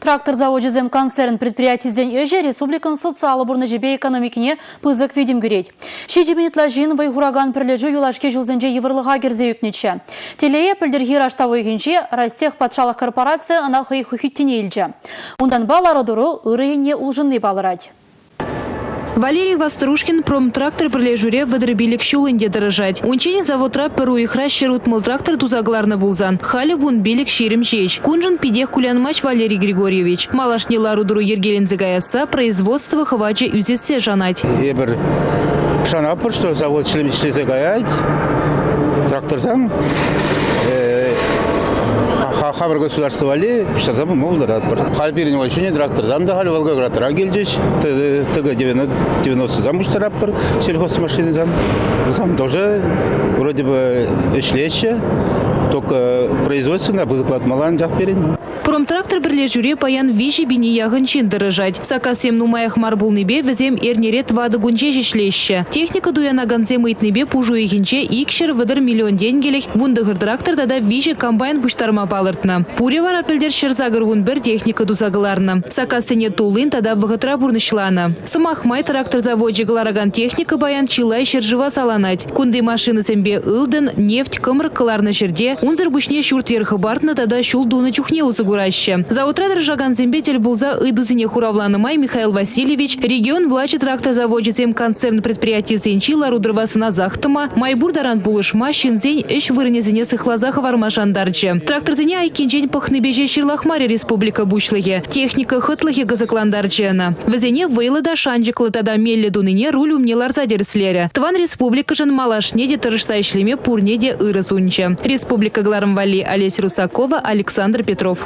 Трактор заводезем концерн предприятизден өже республикан социалы бұрны жебе экономикіне пызык видим көрейд. Шежебенетла жин вай хураган пірлежу юлашке жылзенже еврлыға керзе үкнетші. Телея пілдерхи раштавы үйгенше Ростех патшалық корпорация ана хый хухиттіне елжі. Ондан балары дұру ұрыйне ұлжынны балырад. Валерий Вострушкин промтрактор прилежуре выдробилик щулынде дорожать. Унчени заводра перу их расширут мыл трактор тузагларны булзан. Хали вун билик ширим чеч. Кунжин пидех кулянмач Валерий Григорьевич. Малашни ларудуру Ергелин загаяса производство хвача юзесе жанать. Ебір шанапыр, что завод шлемишлесе гаять, тракторзам, хабар государство вали, забыл молдырат бір. Хал перен очень трактор зам да хал Волгоградтара келжеш, ТГ 90 зам буштарап бір сельхозмашины зам. Зам тоже вроде бы ишлеше, только производственно бызыклат малан жақ перен. Промтрактор бірле паян виши бини яғын чин дырыжать. Сакасем нумаях марбулныбе візем эрнере твады гунче жишлеще. Техника дуяна ганзем итныбе пужу егінче икшер выдыр миллион денгелек вундығыр трактор да виши комбайн буштарма палыртна. Пуре вара пілдер шырзагыр вун бір техника дузагыларны. Сакасене тулын тада вғытра бурнышлана. Самахмай трактор заводжи глараган техника баян чилай шыржыва саланать. Кунды машины сембе ылдын, нефть, кымыр кыларны жерде, унзыр бушне шурт бартны тада шул дуны чухне усыгураще. За утра дрожаган зембетель булза ыдузине хуравланы май Михаил Васильевич, регион влачит трактозаводчицем концерн предприятий зенчила рудровасына захтыма, майбур даран булышма, шинзень эш вырынезіне сыхлазаха вармашандарчы. Тракторзене айкенжень пахныбеже ширлахмаре республика бушлығы. Техника хытлығы газакландарчыны. Візене вейлада шанжықлы тада мелле дуныне руль умнелар задерслері. Тван республика жын малашне де тырышса ишлеме пурне де Республика Глармвали Олесь Русакова, Александр Петров.